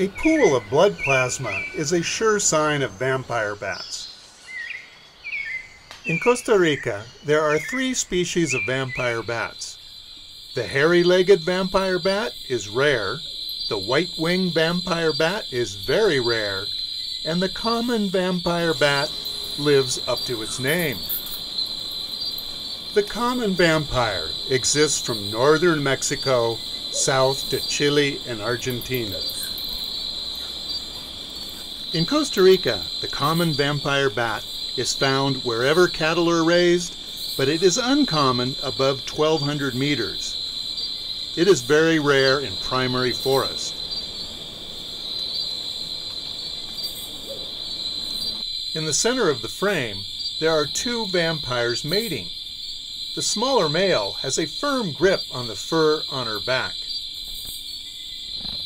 A pool of blood plasma is a sure sign of vampire bats. In Costa Rica, there are three species of vampire bats. The hairy legged vampire bat is rare, the white winged vampire bat is very rare, and the common vampire bat lives up to its name. The common vampire exists from northern Mexico south to Chile and Argentina. In Costa Rica, the common vampire bat is found wherever cattle are raised, but it is uncommon above 1200 meters. It is very rare in primary forest. In the center of the frame, there are two vampires mating. The smaller male has a firm grip on the fur on her back.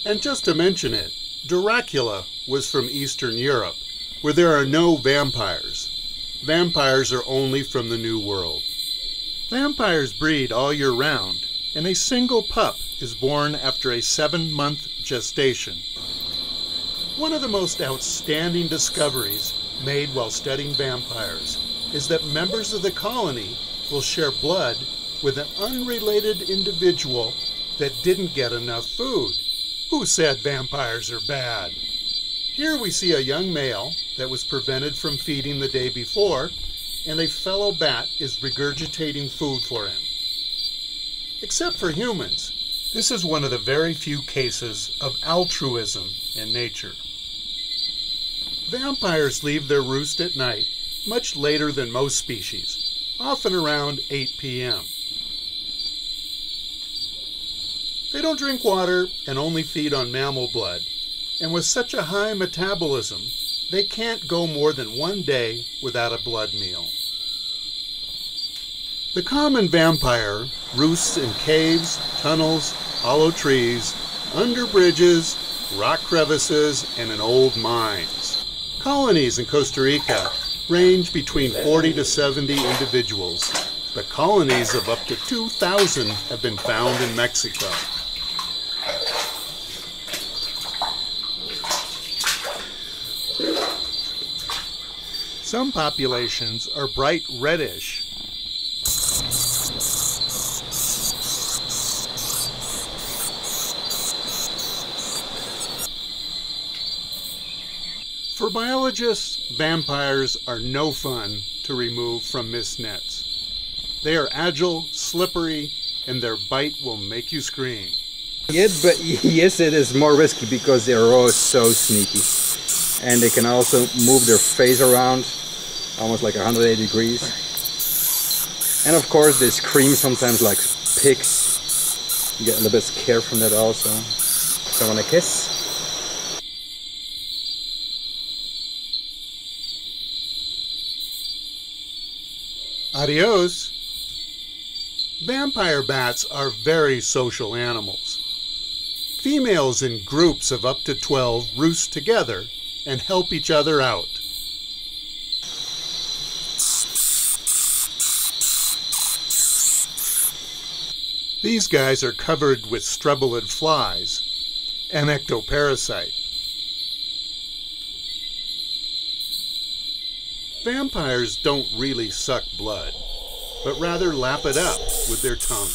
And just to mention it, Dracula was from Eastern Europe, where there are no vampires. Vampires are only from the New World. Vampires breed all year round, and a single pup is born after a seven month gestation. One of the most outstanding discoveries made while studying vampires is that members of the colony will share blood with an unrelated individual that didn't get enough food. Who said vampires are bad? Here we see a young male that was prevented from feeding the day before, and a fellow bat is regurgitating food for him. Except for humans, this is one of the very few cases of altruism in nature. Vampires leave their roost at night much later than most species, often around 8 p.m. They don't drink water and only feed on mammal blood, and with such a high metabolism, they can't go more than one day without a blood meal. The common vampire roosts in caves, tunnels, hollow trees, under bridges, rock crevices, and in old mines. Colonies in Costa Rica range between 40 to 70 individuals, but colonies of up to 2,000 have been found in Mexico. Some populations are bright reddish. For biologists, vampires are no fun to remove from mist nets. They are agile, slippery, and their bite will make you scream. Yes, but yes, it is more risky because they're all so sneaky, and they can also move their face around, almost like 180 degrees. And of course, they scream sometimes like pigs. You get a little bit scared from that also. So, I want to kiss? Adios. Vampire bats are very social animals. Females in groups of up to 12 roost together and help each other out. These guys are covered with streblid flies, an ectoparasite. Vampires don't really suck blood, but rather lap it up with their tongue.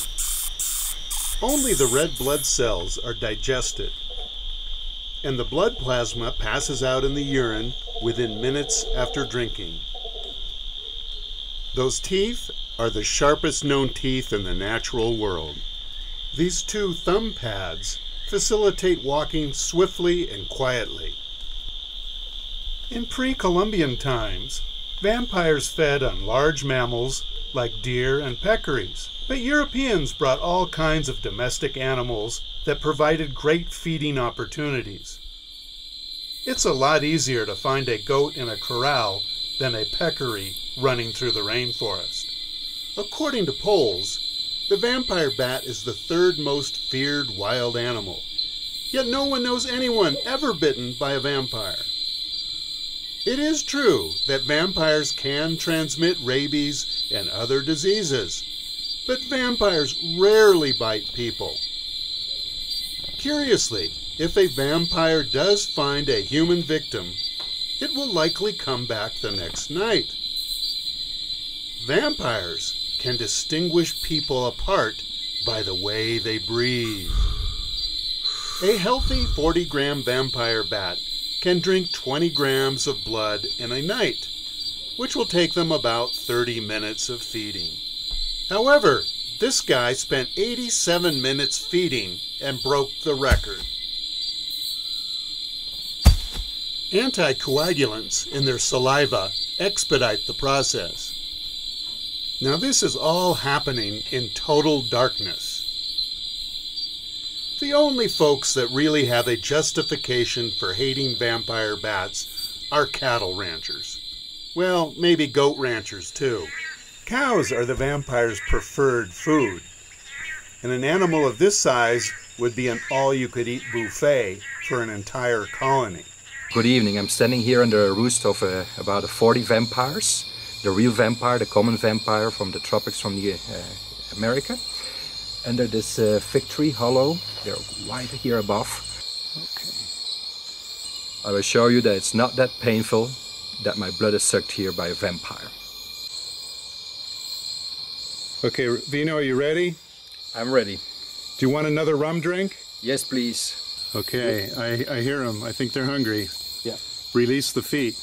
Only the red blood cells are digested, and the blood plasma passes out in the urine within minutes after drinking. Those teeth are the sharpest known teeth in the natural world. These two thumb pads facilitate walking swiftly and quietly. In pre Columbian times, Vampires fed on large mammals like deer and peccaries, but Europeans brought all kinds of domestic animals that provided great feeding opportunities. It's a lot easier to find a goat in a corral than a peccary running through the rainforest. According to polls, the vampire bat is the third most feared wild animal, yet no one knows anyone ever bitten by a vampire. It is true that vampires can transmit rabies and other diseases, but vampires rarely bite people. Curiously, if a vampire does find a human victim, it will likely come back the next night. Vampires can distinguish people apart by the way they breathe. A healthy 40 gram vampire bat can drink 20 grams of blood in a night, which will take them about 30 minutes of feeding. However, this guy spent 87 minutes feeding and broke the record. Anticoagulants in their saliva expedite the process. Now, this is all happening in total darkness. The only folks that really have a justification for hating vampire bats are cattle ranchers. Well, maybe goat ranchers too. Cows are the vampire's preferred food, and an animal of this size would be an all you could eat buffet for an entire colony. Good evening. I'm standing here under a roost of uh, about 40 vampires. The real vampire, the common vampire from the tropics from the, uh, America. Under this uh, fig tree hollow, they're white here above. Okay. I will show you that it's not that painful that my blood is sucked here by a vampire. Okay, Vino, are you ready? I'm ready. Do you want another rum drink? Yes, please. Okay, I, I hear them. I think they're hungry. Yeah. Release the feet.